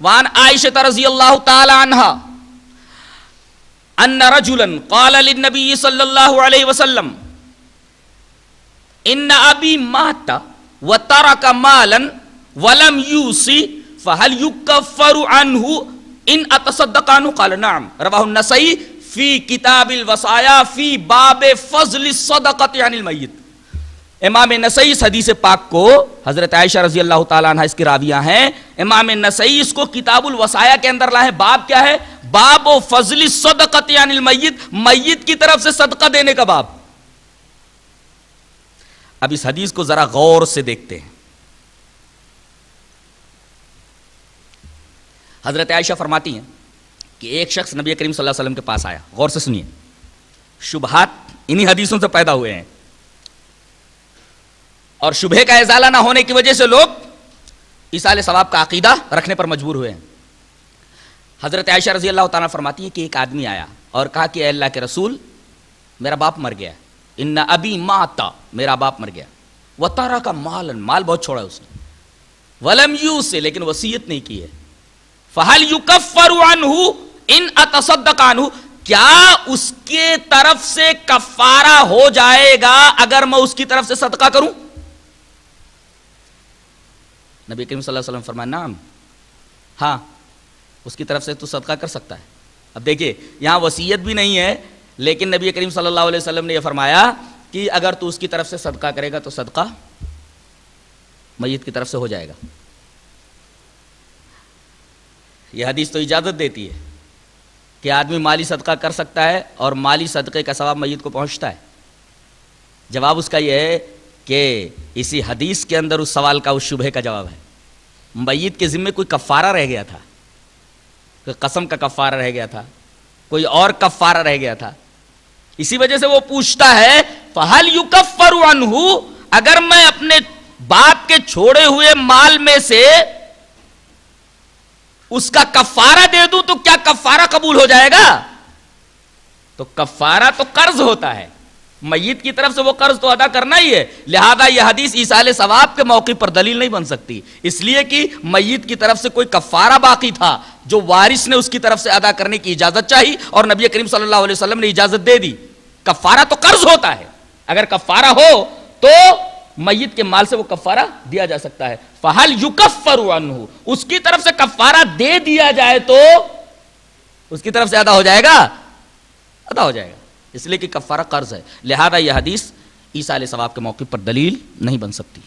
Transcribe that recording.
وان عائشہ رضی اللہ تعالی عنہ ان رجلا قال للنبي صلی اللہ علیہ وسلم ان ابی مات وترك مالا ولم يوصي، فهل يكفر عنه؟ ان اتصدق عنه؟ قال، نعم. رواه النسائی فی کتاب الوصایا فی باب فضل الصدقۃ عن المیت امام نسائی اس حدیث پاک کو حضرت عائشہ رضی اللہ تعالیٰ عنہ اس کی راویہ ہیں۔ امام نسائی اس کو کتاب الوصایا کے اندر لائے باب کیا ہے؟ باب و فضل صدقت عن المیت، میت کی طرف سے صدقہ دینے کا باب۔ اب اس حدیث کو ذرا غور سے دیکھتے ہیں۔ حضرت عائشہ فرماتی ہیں کہ ایک شخص نبی کریم صلی اللہ علیہ وسلم کے پاس آیا۔ غور سے سنیے۔ شبہات انہی حدیثوں سے پیدا ہوئے ہیں۔ اور شبہ کا ازالہ نہ ہونے کی وجہ سے لوگ عیسال ثواب کا عقیدہ رکھنے پر مجبور ہوئے ہیں۔ حضرت عائشہ رضی اللہ تعالیٰ فرماتی ہے کہ ایک آدمی آیا اور کہا کہ اے اللہ کے رسول، میرا باپ مر گیا۔ ان ابھی ماتا میرا باپ مر گیا۔ وہ تارا کا مال مال بہت چھوڑا ہے اس نے۔ ولم یو سے لیکن وسیعت نہیں کی ہے۔ فہل یو کفر ان اتصدق عنہ کیا اس کے طرف سے کفارہ ہو جائے گا اگر میں اس کی طرف سے صدقہ کروں؟ نبی کریم صلی اللہ علیہ وسلم فرمایا نام ہاں اس کی طرف سے تو صدقہ کر سکتا ہے۔ اب دیکھیے، یہاں وسیعت بھی نہیں ہے، لیکن نبی کریم صلی اللہ علیہ وسلم نے یہ فرمایا کہ اگر تو اس کی طرف سے صدقہ کرے گا تو صدقہ میت کی طرف سے ہو جائے گا۔ یہ حدیث تو اجازت دیتی ہے کہ آدمی مالی صدقہ کر سکتا ہے اور مالی صدقے کا ثواب میت کو پہنچتا ہے۔ جواب اس کا یہ ہے کہ اسی حدیث کے اندر اس سوال کا اس شبہ کا جواب ہے۔ میت کے ذمے کوئی کفارہ رہ گیا تھا۔ کوئی قسم کا کفارہ رہ گیا تھا۔ کوئی اور کفارہ رہ گیا تھا۔ اسی وجہ سے وہ پوچھتا ہے فہل یو کفر اگر میں اپنے باپ کے چھوڑے ہوئے مال میں سے اس کا کفارہ دے دوں تو کیا کفارہ قبول ہو جائے گا؟ تو کفارہ تو قرض ہوتا ہے۔ میت کی طرف سے وہ قرض تو ادا کرنا ہی ہے۔ لہذا یہ حدیث عیسال ثواب کے موقع پر دلیل نہیں بن سکتی۔ اس لیے کہ میت کی طرف سے کوئی کفارہ باقی تھا، جو وارث نے اس کی طرف سے ادا کرنے کی اجازت چاہی اور نبی کریم صلی اللہ علیہ وسلم نے اجازت دے دی۔ کفارہ تو قرض ہوتا ہے۔ اگر کفارہ ہو تو میت کے مال سے وہ کفارہ دیا جا سکتا ہے۔ فہل یکفر عنہ۔ اس کی طرف سے کفارہ دے دیا جائے تو اس کی طرف سے ادا ہو جائے گا؟ ادا ہو جائے گا۔ اس لیے کہ کفارہ قرض ہے۔ لہذا یہ حدیث عیسیٰ علیہ ثواب کے موقع پر دلیل نہیں بن سکتی۔